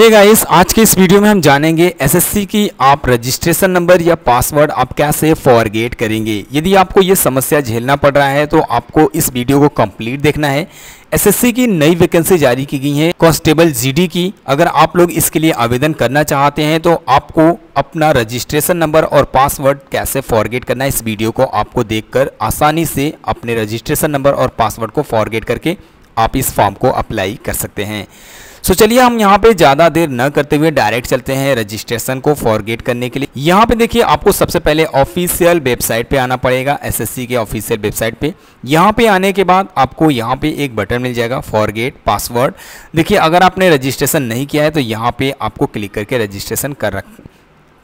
Hey guys आज के इस वीडियो में हम जानेंगे एसएससी की आप रजिस्ट्रेशन नंबर या पासवर्ड आप कैसे फॉरगेट करेंगे। यदि आपको ये समस्या झेलना पड़ रहा है तो आपको इस वीडियो को कंप्लीट देखना है। एसएससी की नई वैकेंसी जारी की गई है कांस्टेबल जीडी की। अगर आप लोग इसके लिए आवेदन करना चाहते हैं तो आपको अपना रजिस्ट्रेशन नंबर और पासवर्ड कैसे फॉरगेट करना है, इस वीडियो को आपको देखकर आसानी से अपने रजिस्ट्रेशन नंबर और पासवर्ड को फॉरगेट करके आप इस फॉर्म को अप्लाई कर सकते हैं। सो चलिए हम यहाँ पे ज़्यादा देर न करते हुए डायरेक्ट चलते हैं रजिस्ट्रेशन को फॉरगेट करने के लिए। यहाँ पे देखिए आपको सबसे पहले ऑफिशियल वेबसाइट पे आना पड़ेगा एसएससी के ऑफिशियल वेबसाइट पे। यहाँ पे आने के बाद आपको यहाँ पे एक बटन मिल जाएगा फॉरगेट पासवर्ड देखिए, अगर आपने रजिस्ट्रेशन नहीं किया है तो यहाँ पे आपको क्लिक करके रजिस्ट्रेशन कर रख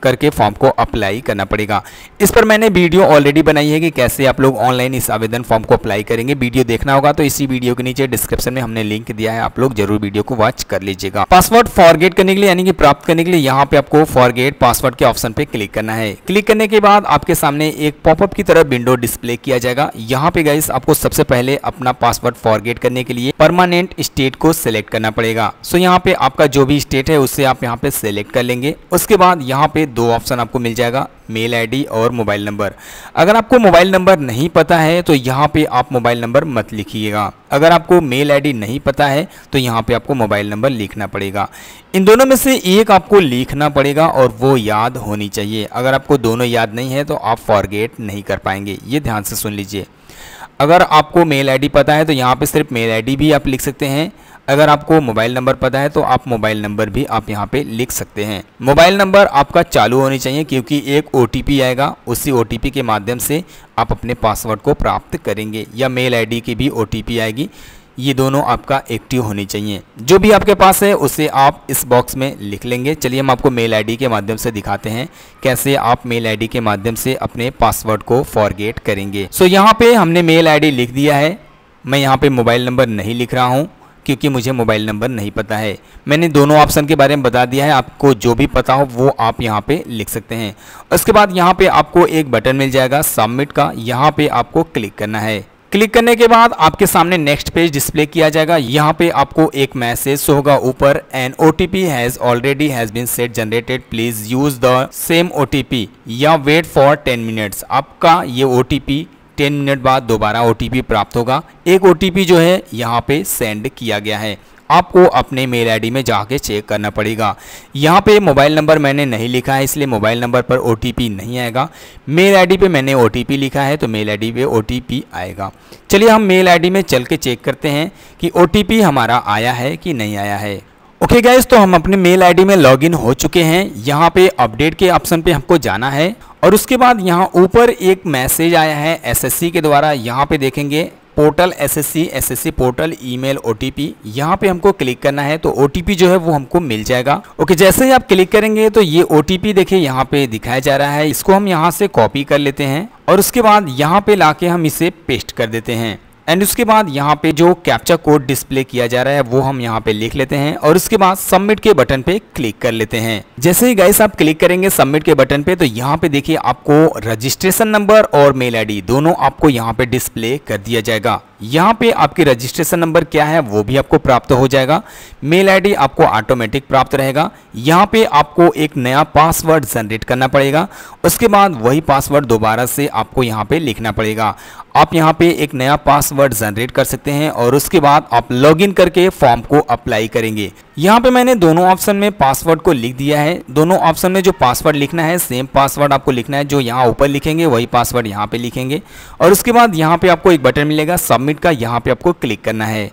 करके फॉर्म को अप्लाई करना पड़ेगा। इस पर मैंने वीडियो ऑलरेडी बनाई है कि कैसे आप लोग ऑनलाइन इस आवेदन फॉर्म को अप्लाई करेंगे। वीडियो देखना होगा तो इसी वीडियो के नीचे डिस्क्रिप्शन में हमने लिंक दिया है, आप लोग ज़रूर वीडियो को वॉच कर लीजिएगा। पासवर्ड फॉरगेट करने के लिए यानी कि प्राप्त करने के लिए यहाँ पे आपको फॉरगेट पासवर्ड के ऑप्शन पे क्लिक करना है। क्लिक करने के बाद आपके सामने एक पॉपअप की तरह विंडो डिस्प्ले किया जाएगा। यहाँ पे गाइस आपको सबसे पहले अपना पासवर्ड फॉरगेट करने के लिए परमानेंट स्टेट को सिलेक्ट करना पड़ेगा। सो यहाँ पे आपका जो भी स्टेट है, उसे आप यहाँ पे सिलेक्ट कर लेंगे। उसके बाद यहाँ पे दो ऑप्शन आपको मिल जाएगा, मेल आईडी और मोबाइल नंबर। अगर आपको मोबाइल नंबर नहीं पता है तो यहाँ पे आप मोबाइल नंबर मत लिखिएगा। अगर आपको मेल आईडी नहीं पता है तो यहाँ पे आपको मोबाइल नंबर लिखना पड़ेगा। इन दोनों में से एक आपको लिखना पड़ेगा और वो याद होनी चाहिए। अगर आपको दोनों याद नहीं है तो आप फॉरगेट नहीं कर पाएँगे। ये ध्यान से सुन लीजिए। अगर आपको मेल आईडी पता है तो यहाँ पे सिर्फ़ मेल आईडी भी आप लिख सकते हैं। अगर आपको मोबाइल नंबर पता है तो आप मोबाइल नंबर भी आप यहाँ पे लिख सकते हैं। मोबाइल नंबर आपका चालू होनी चाहिए, क्योंकि एक ओटीपी आएगा, उसी ओटीपी के माध्यम से आप अपने पासवर्ड को प्राप्त करेंगे, या मेल आईडी की भी ओटीपी आएगी। ये दोनों आपका एक्टिव होनी चाहिए। जो भी आपके पास है उसे आप इस बॉक्स में लिख लेंगे। चलिए हम आपको मेल आईडी के माध्यम से दिखाते हैं कैसे आप मेल आईडी के माध्यम से अपने पासवर्ड को फॉरगेट करेंगे। सो so, यहाँ पे हमने मेल आईडी लिख दिया है। मैं यहाँ पे मोबाइल नंबर नहीं लिख रहा हूँ क्योंकि मुझे मोबाइल नंबर नहीं पता है। मैंने दोनों ऑप्शन के बारे में बता दिया है। आपको जो भी पता हो वो आप यहाँ पे लिख सकते हैं। उसके बाद यहाँ पे आपको एक बटन मिल जाएगा सबमिट का। यहाँ पे आपको क्लिक करना है। क्लिक करने के बाद आपके सामने नेक्स्ट पेज डिस्प्ले किया जाएगा। यहाँ पे आपको एक मैसेज होगा ऊपर an O T P has already has been set generated please use the same O T P या वेट फॉर टेन मिनट्स आपका ये O T P ten minute बाद दोबारा ओ टी पी प्राप्त होगा। एक ओ टी पी जो है, यहाँ पे सेंड किया गया है। आपको अपने मेल आईडी में जाके चेक करना पड़ेगा। यहाँ पे मोबाइल नंबर मैंने नहीं लिखा है, इसलिए मोबाइल नंबर पर ओटीपी नहीं आएगा। मेल आईडी पे मैंने ओटीपी लिखा है तो मेल आईडी पे ओटीपी आएगा। चलिए हम मेल आईडी में चल के चेक करते हैं कि ओटीपी हमारा आया है कि नहीं आया है। ओके okay गाइज़ तो हम अपने मेल आईडी में लॉगिन हो चुके हैं। यहाँ पे अपडेट के ऑप्शन पे हमको जाना है। और उसके बाद यहाँ ऊपर एक मैसेज आया है एसएससी के द्वारा। यहाँ पे देखेंगे portal SSC SSC portal, email OTP यहाँ पे हमको क्लिक करना है तो ओटीपी जो है वो हमको मिल जाएगा। ओके, जैसे ही आप क्लिक करेंगे तो ये ओटीपी देखिए यहाँ पे दिखाया जा रहा है, इसको हम यहाँ से कॉपी कर लेते हैं, और उसके बाद यहाँ पे लाके हम इसे पेस्ट कर देते हैं। एंड उसके बाद यहाँ पे जो कैप्चा कोड डिस्प्ले किया जा रहा है, वो हम यहाँ पे लिख लेते हैं और उसके बाद सबमिट के बटन पे क्लिक कर लेते हैं। जैसे ही गाइस आप क्लिक करेंगे सबमिट के बटन पे तो यहाँ पे देखिए आपको रजिस्ट्रेशन नंबर और मेल आईडी दोनों आपको यहाँ पे डिस्प्ले कर दिया जाएगा। यहाँ पे आपकी रजिस्ट्रेशन नंबर क्या है, वो भी आपको प्राप्त हो जाएगा। मेल आईडी आपको ऑटोमेटिक प्राप्त रहेगा। यहाँ पे आपको एक नया पासवर्ड जनरेट करना पड़ेगा। उसके बाद वही पासवर्ड दोबारा से आपको यहाँ पे लिखना पड़ेगा। आप यहाँ पे एक नया पासवर्ड जनरेट कर सकते हैं और उसके बाद आप लॉगिन करके फॉर्म को अप्लाई करेंगे। यहाँ पे मैंने दोनों ऑप्शन में पासवर्ड को लिख दिया है। दोनों ऑप्शन में जो पासवर्ड लिखना है सेम पासवर्ड आपको लिखना है। जो यहाँ ऊपर लिखेंगे, वही पासवर्ड यहाँ पे लिखेंगे। और उसके बाद यहाँ पे आपको एक बटन मिलेगा सबमिट का यहाँ पे आपको क्लिक करना है।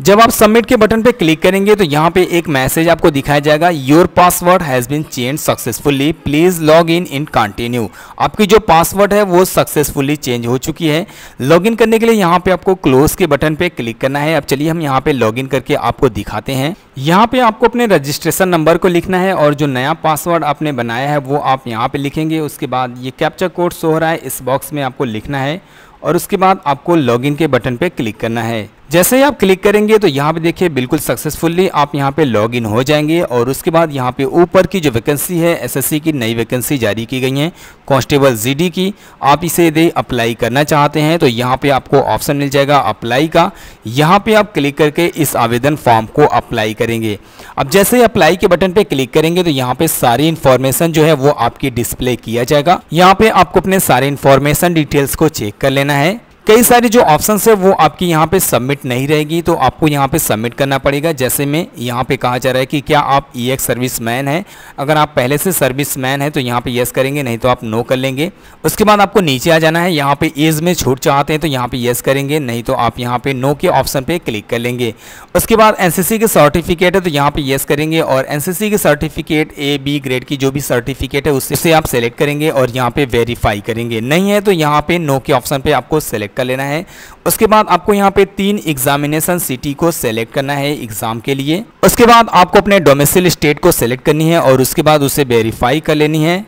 जब आप सबमिट के बटन पे क्लिक करेंगे तो यहाँ पे एक मैसेज आपको दिखाया जाएगा your password has been change successfully please log in in continue आपकी जो पासवर्ड है वो सक्सेसफुली चेंज हो चुकी है। लॉगिन करने के लिए यहाँ पे आपको क्लोज के बटन पे क्लिक करना है। अब चलिए हम यहाँ पे लॉगिन करके आपको दिखाते हैं। यहाँ पे आपको अपने रजिस्ट्रेशन नंबर को लिखना है और जो नया पासवर्ड आपने बनाया है वो आप यहाँ पे लिखेंगे। उसके बाद ये कैप्चर कोड शो हो रहा है। इस बॉक्स में आपको लिखना है। और उसके बाद आपको लॉगिन के बटन पर क्लिक करना है। जैसे ही आप क्लिक करेंगे तो यहाँ पे देखिए बिल्कुल सक्सेसफुली आप यहाँ पे लॉगिन हो जाएँगे और उसके बाद यहाँ पे ऊपर की जो वैकेंसी है एसएससी की नई वैकेंसी जारी की गई है कांस्टेबल जीडी की। आप इसे यदि अप्लाई करना चाहते हैं तो यहाँ पे आपको ऑप्शन मिल जाएगा अप्लाई का। यहाँ पे आप क्लिक करके इस आवेदन फॉर्म को अप्लाई करेंगे। अब जैसे ही अप्लाई के बटन पर क्लिक करेंगे तो यहाँ पे सारी इन्फॉर्मेशन जो है वो आपकी डिस्प्ले किया जाएगा। यहाँ पे आपको अपने सारे इन्फॉर्मेशन डिटेल्स को चेक कर लेना है। कई सारी जो ऑप्शन है वो आपकी यहाँ पे सबमिट नहीं रहेगी तो आपको यहाँ पे सबमिट करना पड़ेगा जैसे में यहाँ पे कहा जा रहा है कि क्या आप ई एक्स सर्विस मैन है अगर आप पहले से सर्विस मैन है तो यहाँ पे यस करेंगे नहीं तो आप नो कर लेंगे उसके बाद आपको नीचे आ जाना है यहाँ पे एज में छूट चाहते हैं तो यहाँ पे यस करेंगे नहीं तो आप यहाँ पे नो के ऑप्शन पे क्लिक कर लेंगे उसके बाद एनसीसी के सर्टिफिकेट है तो यहाँ पे यस करेंगे और एनसीसी के सर्टिफिकेट ए बी ग्रेड की जो भी सर्टिफिकेट है उससे आप सेलेक्ट करेंगे और यहाँ पे वेरीफाई करेंगे नहीं है तो यहाँ पे नो के ऑप्शन पे आपको सेलेक्ट कर लेना है। उसके बाद आपको यहाँ पे तीन एग्जामिनेशन सिटी को सेलेक्ट करना है एग्ज़ाम के लिए। उसके बाद आपको अपने डोमेसिल स्टेट को सेलेक्ट करनी है और उसके बाद उसे वेरीफाई कर लेनी है।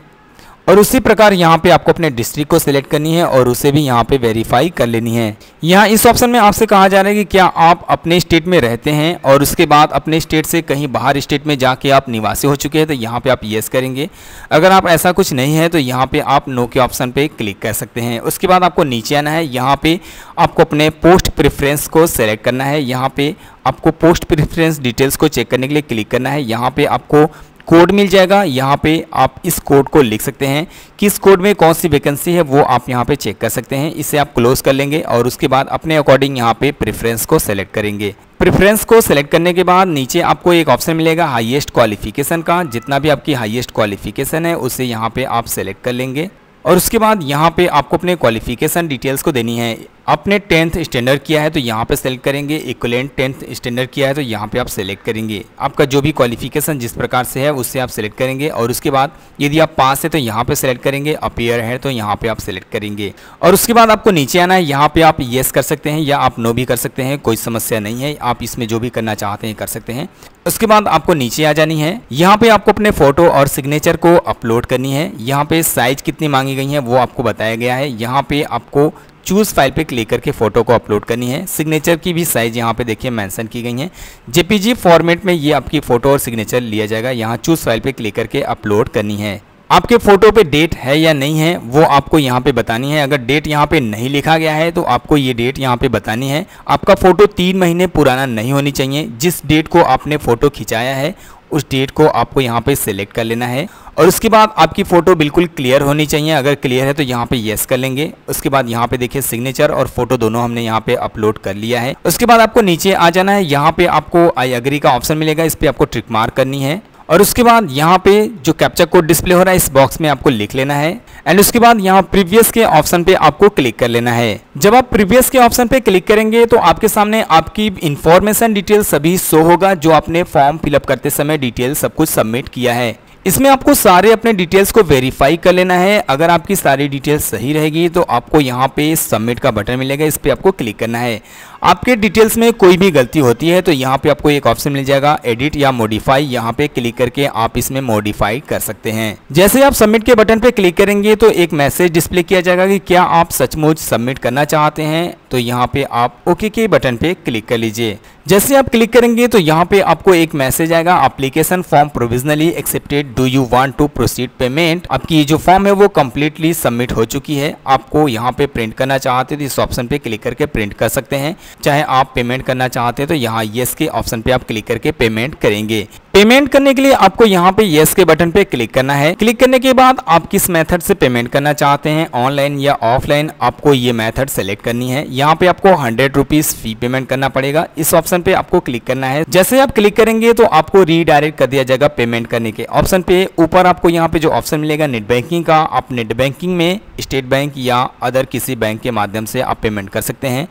और उसी प्रकार यहाँ पे आपको अपने डिस्ट्रिक्ट को सिलेक्ट करनी है और उसे भी यहाँ पे वेरीफाई कर लेनी है। यहाँ इस ऑप्शन में आपसे कहा जा रहा है कि क्या आप अपने स्टेट में रहते हैं और उसके बाद अपने स्टेट से कहीं बाहर स्टेट में जाके आप निवासी हो चुके हैं तो यहाँ पे आप येस करेंगे। अगर आप ऐसा कुछ नहीं है तो यहाँ पे आप नो के ऑप्शन पे क्लिक कर सकते हैं। उसके बाद आपको नीचे आना है। यहाँ पे आपको अपने पोस्ट प्रिफ्रेंस को सेलेक्ट करना है। यहाँ पे आपको पोस्ट प्रेफरेंस डिटेल्स को चेक करने के लिए क्लिक करना है। यहाँ पे आपको कोड मिल जाएगा। यहाँ पे आप इस कोड को लिख सकते हैं। किस कोड में कौन सी वैकेंसी है, वो आप यहाँ पे चेक कर सकते हैं। इसे आप क्लोज कर लेंगे और उसके बाद अपने अकॉर्डिंग यहाँ पे प्रेफरेंस को सेलेक्ट करेंगे। प्रेफरेंस को सेलेक्ट करने के बाद नीचे आपको एक ऑप्शन मिलेगा हाईएस्ट क्वालिफिकेशन का। जितना भी आपकी हाईएस्ट क्वालिफिकेशन है, उसे यहाँ पे आप सेलेक्ट कर लेंगे। और उसके बाद यहाँ पे आपको अपने क्वालिफिकेशन डिटेल्स को देनी है। आपने टेंथ स्टैंडर्ड किया है तो यहाँ पे सेलेक्ट करेंगे इक्वलेंट टेंथ स्टैंडर्ड किया है तो यहाँ पे आप सेलेक्ट करेंगे। आपका जो भी क्वालिफिकेशन जिस प्रकार से है, उससे आप सेलेक्ट करेंगे और उसके बाद यदि आप पास है तो यहाँ पे सेलेक्ट करेंगे अपियर है तो यहाँ पे आप सेलेक्ट करेंगे। और उसके बाद आपको नीचे आना है, यहाँ पे आप येस कर सकते हैं या आप नो भी कर सकते हैं, कोई समस्या नहीं है, आप इसमें जो भी करना चाहते हैं कर सकते हैं। उसके बाद आपको नीचे आ जानी है, यहाँ पे आपको अपने फ़ोटो और सिग्नेचर को अपलोड करनी है। यहाँ पे साइज़ कितनी मांगी गई है वो आपको बताया गया है। यहाँ पे आपको चूज़ फ़ाइल पे क्लिक करके फ़ोटो को अपलोड करनी है। सिग्नेचर की भी साइज़ यहाँ पे देखिए मेंशन की गई है। जेपीजी फॉर्मेट में ये आपकी फ़ोटो और सिग्नेचर लिया जाएगा। यहाँ चूज़ फ़ाइल पे क्लिक करके अपलोड करनी है। आपके फ़ोटो पे डेट है या नहीं है, वो आपको यहाँ पे बतानी है। अगर डेट यहाँ पे नहीं लिखा गया है तो आपको ये डेट यहाँ पे बतानी है। आपका फ़ोटो तीन महीने पुराना नहीं होनी चाहिए। जिस डेट को आपने फ़ोटो खिंचाया है, उस डेट को आपको यहाँ पे सिलेक्ट कर लेना है। और उसके बाद आपकी फ़ोटो बिल्कुल क्लियर होनी चाहिए। अगर क्लियर है तो यहाँ पे येस कर लेंगे। उसके बाद यहाँ पे देखिए सिग्नेचर और फ़ोटो दोनों हमने यहाँ पे अपलोड कर लिया है। उसके बाद आपको नीचे आ जाना है। यहाँ पे आपको आई अग्री का ऑप्शन मिलेगा। इस पर आपको ट्रिक मार्क करनी है। और उसके बाद यहाँ पे जो कैप्चा कोड डिस्प्ले हो रहा है, इस बॉक्स में आपको लिख लेना है। एंड उसके बाद यहाँ प्रीवियस के ऑप्शन पे आपको क्लिक कर लेना है। जब आप प्रीवियस के ऑप्शन पे क्लिक करेंगे तो आपके सामने आपकी इंफॉर्मेशन डिटेल सभी शो होगा, जो आपने फॉर्म फिलअप करते समय डिटेल सब कुछ सबमिट किया है। इसमें आपको सारे अपने डिटेल्स को वेरीफाई कर लेना है। अगर आपकी सारी डिटेल्स सही रहेगी तो आपको यहाँ पे सबमिट का बटन मिलेगा, इस पर आपको क्लिक करना है। आपके डिटेल्स में कोई भी गलती होती है तो यहाँ पे आपको एक ऑप्शन मिल जाएगा एडिट या मॉडिफाई यहाँ पे क्लिक करके आप इसमें मॉडिफाई कर सकते हैं। जैसे आप सबमिट के बटन पे क्लिक करेंगे तो एक मैसेज डिस्प्ले किया जाएगा कि क्या आप सचमुच सबमिट करना चाहते हैं। तो यहाँ पे आप ओके के बटन पे क्लिक कर लीजिए। जैसे आप क्लिक करेंगे तो यहाँ पे आपको एक मैसेज आएगा application form provisionally accepted do you want to proceed payment आपकी जो फॉर्म है वो कम्प्लीटली सबमिट हो चुकी है। आपको यहाँ पे प्रिंट करना चाहते तो इस ऑप्शन पे क्लिक करके प्रिंट कर सकते हैं। चाहे आप पेमेंट करना चाहते हैं तो यहाँ येस के ऑप्शन पे आप क्लिक करके पेमेंट करेंगे। पेमेंट करने के लिए आपको यहाँ पे येस के बटन पे क्लिक करना है। क्लिक करने के बाद आप किस मेथड से पेमेंट करना चाहते हैं ऑनलाइन या ऑफलाइन आपको ये मेथड सेलेक्ट करनी है। यहाँ पे आपको हंड्रेड रुपीज़ फ़ी पेमेंट करना पड़ेगा। इस ऑप्शन पे आपको क्लिक करना है। जैसे आप क्लिक करेंगे तो आपको रीडायरेक्ट कर दिया जाएगा पेमेंट करने के। ऑप्शन पे ऊपर आपको यहाँ पे जो ऑप्शन मिलेगा नेट बैंकिंग का, आप नेट बैंकिंग में स्टेट बैंक या अदर किसी बैंक के माध्यम से आप पेमेंट कर सकते हैं।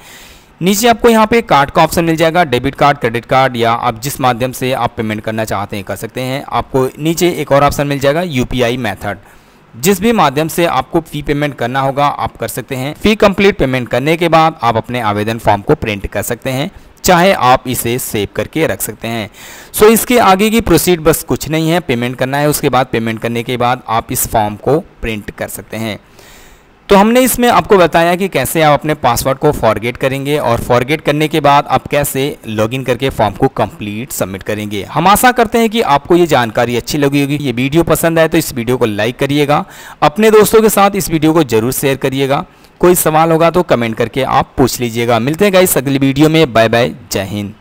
नीचे आपको यहाँ पे कार्ड का ऑप्शन मिल जाएगा डेबिट कार्ड क्रेडिट कार्ड या आप जिस माध्यम से आप पेमेंट करना चाहते हैं, कर सकते हैं। आपको नीचे एक और ऑप्शन मिल जाएगा यूपीआई मेथड जिस भी माध्यम से आपको फ़ी पेमेंट करना होगा, आप कर सकते हैं। फ़ी कंप्लीट पेमेंट करने के बाद आप अपने आवेदन फॉर्म को प्रिंट कर सकते हैं। चाहे आप इसे सेव करके रख सकते हैं। सो so, इसके आगे की प्रोसीड बस कुछ नहीं है पेमेंट करना है उसके बाद पेमेंट करने के बाद आप इस फॉर्म को प्रिंट कर सकते हैं। तो हमने इसमें आपको बताया कि कैसे आप अपने पासवर्ड को फॉरगेट करेंगे और फॉरगेट करने के बाद आप कैसे लॉगिन करके फॉर्म को कंप्लीट सबमिट करेंगे। हम आशा करते हैं कि आपको ये जानकारी अच्छी लगी होगी। ये वीडियो पसंद आए तो इस वीडियो को लाइक करिएगा। अपने दोस्तों के साथ इस वीडियो को ज़रूर शेयर करिएगा। कोई सवाल होगा तो कमेंट करके आप पूछ लीजिएगा। मिलते हैं गाइस अगली वीडियो में। बाय बाय जय हिंद